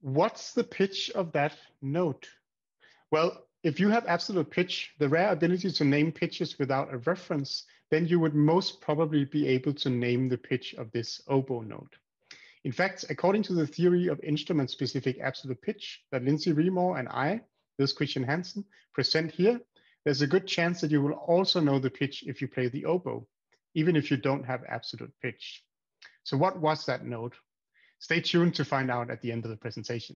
What's the pitch of that note? Well, if you have absolute pitch, the rare ability to name pitches without a reference, then you would most probably be able to name the pitch of this oboe note. In fact, according to the theory of instrument-specific absolute pitch that Lindsey Reymore and I, Niels Christian Hansen, present here, there's a good chance that you will also know the pitch if you play the oboe, even if you don't have absolute pitch. So what was that note? Stay tuned to find out at the end of the presentation.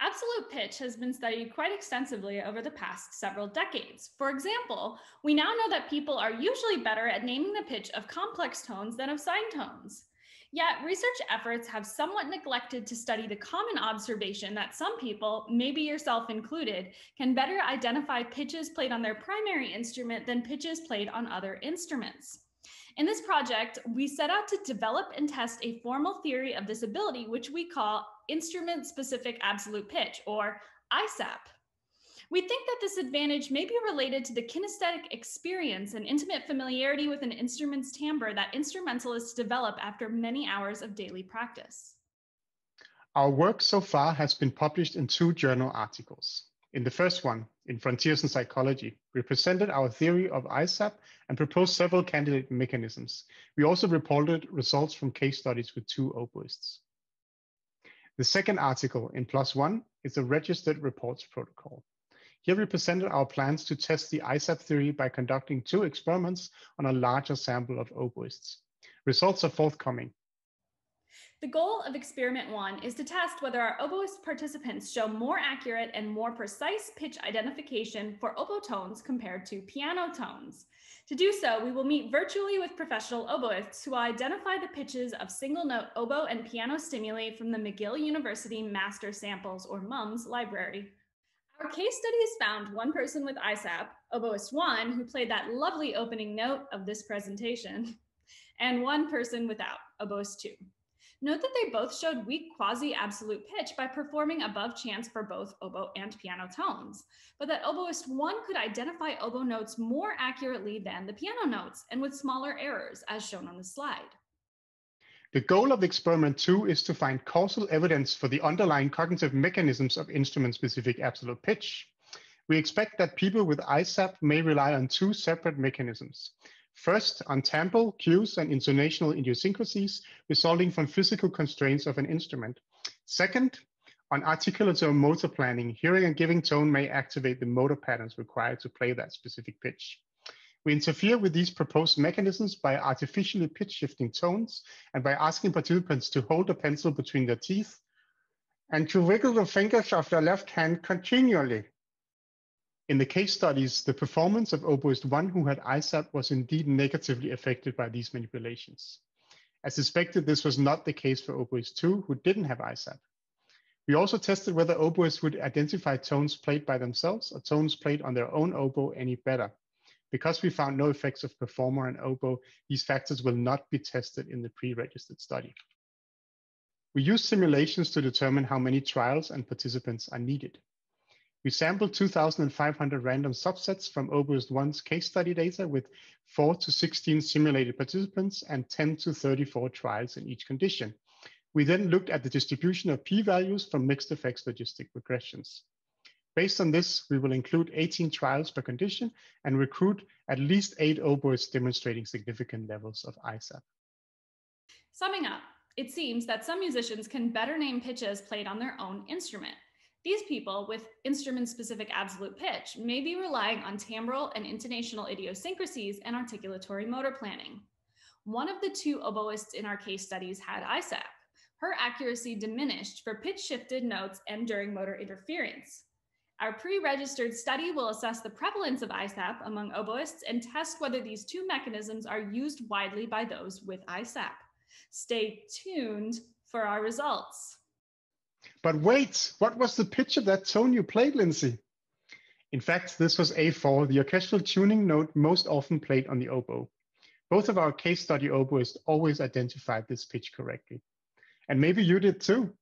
Absolute pitch has been studied quite extensively over the past several decades. For example, we now know that people are usually better at naming the pitch of complex tones than of sine tones. Yet, research efforts have somewhat neglected to study the common observation that some people, maybe yourself included, can better identify pitches played on their primary instrument than pitches played on other instruments. In this project, we set out to develop and test a formal theory of this ability, which we call instrument specific absolute pitch, or ISAP. We think that this advantage may be related to the kinesthetic experience and intimate familiarity with an instrument's timbre that instrumentalists develop after many hours of daily practice. Our work so far has been published in two journal articles. In the first one, in Frontiers in Psychology, we presented our theory of ISAP and proposed several candidate mechanisms. We also reported results from case studies with two oboists. The second article in One is a registered reports protocol. Here we presented our plans to test the ISAP theory by conducting two experiments on a larger sample of oboists. Results are forthcoming. The goal of experiment one is to test whether our oboist participants show more accurate and more precise pitch identification for oboe tones compared to piano tones. To do so, we will meet virtually with professional oboists who identify the pitches of single note oboe and piano stimuli from the McGill University Master Samples or MUMS library. Our case studies found one person with ISAP, oboist one, who played that lovely opening note of this presentation, and one person without, oboist two. Note that they both showed weak quasi-absolute pitch by performing above chance for both oboe and piano tones, but that oboist one could identify oboe notes more accurately than the piano notes and with smaller errors, as shown on the slide. The goal of experiment two is to find causal evidence for the underlying cognitive mechanisms of instrument-specific absolute pitch. We expect that people with ISAP may rely on two separate mechanisms. First, on timbral cues and intonational idiosyncrasies resulting from physical constraints of an instrument. Second, on articulator motor planning, hearing a given tone may activate the motor patterns required to play that specific pitch. We interfere with these proposed mechanisms by artificially pitch shifting tones and by asking participants to hold a pencil between their teeth and to wiggle the fingers of their left hand continually. In the case studies, the performance of oboist 1 who had ISAP was indeed negatively affected by these manipulations. As suspected, this was not the case for oboist 2 who didn't have ISAP. We also tested whether oboists would identify tones played by themselves or tones played on their own oboe any better. Because we found no effects of performer and oboe, these factors will not be tested in the pre-registered study. We use simulations to determine how many trials and participants are needed. We sampled 2,500 random subsets from Oboist 1's case study data with 4 to 16 simulated participants and 10 to 34 trials in each condition. We then looked at the distribution of p-values from mixed effects logistic regressions. Based on this, we will include 18 trials per condition and recruit at least eight oboists demonstrating significant levels of ISAP. Summing up, it seems that some musicians can better name pitches played on their own instrument. These people with instrument-specific absolute pitch may be relying on timbral and intonational idiosyncrasies and articulatory motor planning. One of the two oboists in our case studies had ISAP. Her accuracy diminished for pitch-shifted notes and during motor interference. Our pre-registered study will assess the prevalence of ISAP among oboists and test whether these two mechanisms are used widely by those with ISAP. Stay tuned for our results. But wait, what was the pitch of that tone you played, Lindsey? In fact, this was A4, the orchestral tuning note most often played on the oboe. Both of our case study oboists always identified this pitch correctly. And maybe you did too.